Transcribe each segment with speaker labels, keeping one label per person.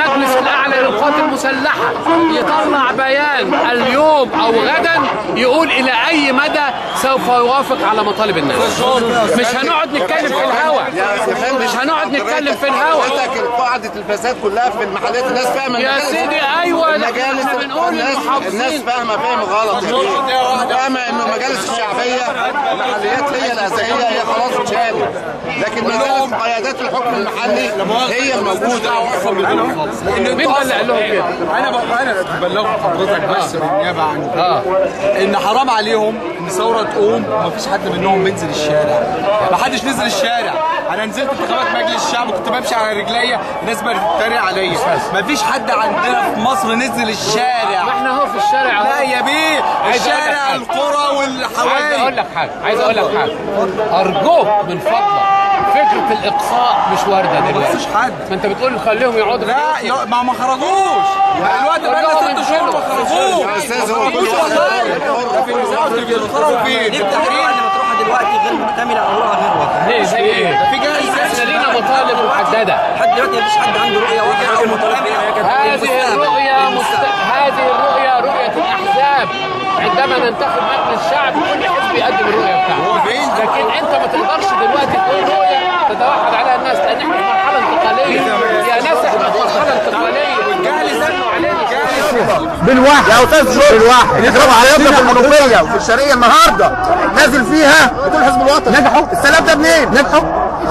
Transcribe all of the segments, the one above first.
Speaker 1: المجلس الأعلى للقوات المسلحة يطلع بيان اليوم أو غدا يقول إلى أي مدى سوف يوافق على مطالب الناس. مش هنقعد نتكلم في الهوا. مش هنقعد نتكلم في الهوا.
Speaker 2: حضرتك قاعدة الفساد كلها في المحلات الناس فاهمة
Speaker 1: يا سيدي أيوه
Speaker 2: الناس الناس فاهمة فاهم غلط يا بيه. فاهمة إنه المجالس الشعبية المحليات هي الأساسية هي خلاص اتشالت لكن مجالس قيادات الحكم المحلي هي الموجودة.
Speaker 1: مين قال لهم كده؟
Speaker 3: أنا بقى أنا ببلغ حضرتك بس بالنيابه عني
Speaker 1: آه.
Speaker 3: إن حرام عليهم إن ثورة تقوم ومفيش حد منهم بينزل الشارع. ما حدش نزل الشارع. أنا نزلت انتخابات مجلس الشعب كنت بمشي على رجليا الناس بقت تتريق عليا. مفيش حد عندنا في مصر نزل
Speaker 1: ما
Speaker 3: الشارع
Speaker 1: إحنا اهو في الشارع
Speaker 3: لا
Speaker 1: اهو
Speaker 3: يا بيه
Speaker 1: عايز
Speaker 3: الشارع. القرى
Speaker 1: عايز
Speaker 3: والحواري
Speaker 1: أقول لك حاجة عايز أقول لك حاجة. ارجوك من فضلك. فكرة الإقصاء مش واردة دلوقتي.
Speaker 3: مفيش حد.
Speaker 1: ما أنت بتقول خليهم يقعدوا في
Speaker 3: لا. لا، ما ما خرجوش. الوقت بقى لنا ست شهور ما خرجوش.
Speaker 2: يا أستاذ هو
Speaker 3: ما
Speaker 2: كل
Speaker 3: خرجوش
Speaker 2: واحد
Speaker 3: والله. خرجوا فين؟ في التحرير
Speaker 4: اللي مطروحه دلوقتي غير مكتمله أو رؤى غير واقعيه
Speaker 1: ليه زي إيه؟
Speaker 3: في جاي
Speaker 1: إحنا لينا مطالب محدده
Speaker 4: لحد دلوقتي مفيش حد عنده رؤيه واضحه أو مطالب
Speaker 1: هذه الرؤية مست... هذه الرؤية رؤية الأحزاب عندما ننتخب مجلس الشعب كل حزب يقدم الرؤية بتاعته لكن أنت ما تقدرش دلوقتي تقول رؤية تتوحد عليها الناس لأن إحنا في مرحلة انتقالية. يا ناس إحنا في مرحلة انتقالية. والجهل زنوا علينا.
Speaker 5: بالواحد. يا أستاذ بالواحد. نضرب عربنا في المنوفية. وفي الشرقية النهارده نازل فيها بتقول الحزب الوطني نجحوا. السلام ده منين؟ نجحوا.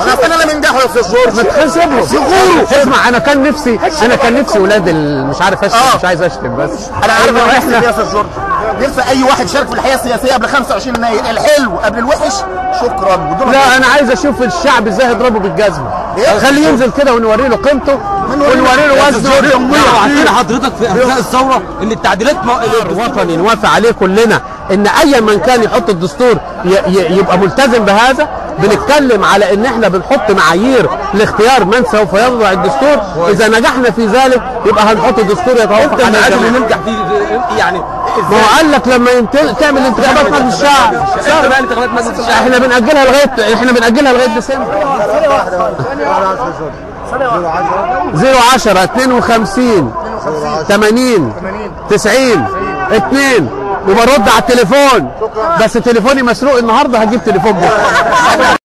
Speaker 5: أنا أصلا أنا من يا أستاذ جورج ما تحسب له اسمع أنا كان نفسي أنا كان نفسي ولاد مش عارف أشتم مش عايز أشتم بس. أنا عارف أنا نفسي يا أستاذ جورج نفسي أي واحد يشارك في الحياة السياسية قبل 25 يناير؟ الحلو. قبل الوحش شكرا.
Speaker 6: لا أنا عايز أشوف الشعب إزاي يضربه بالجزمة. خليه ينزل كده ونوري له قيمته ونوري له وزنه.
Speaker 7: وعارفين حضرتك في اثناء الثورة إن التعديلات ما...
Speaker 6: وطني نوافق عليه كلنا إن اي من كان يحط الدستور يبقى ملتزم بهذا بنتكلم على إن إحنا بنحط معايير لاختيار من سوف يضع الدستور. إذا نجحنا في ذلك يبقى هنحط الدستور يتوافق على الجميع.
Speaker 7: ننجح يعني
Speaker 6: ما هو قال لك لما ينت- تعمل انتخابات مجلس الشعب.
Speaker 7: صار. بقى انتخابات مجلس الشعب
Speaker 6: إحنا بنأجلها لغايه إحنا بنأجلها لغاية ديسمبر. 010 52 80 90 2 وبرد على التليفون. بس تليفوني مسروق النهارده هجيب تليفون بكرة.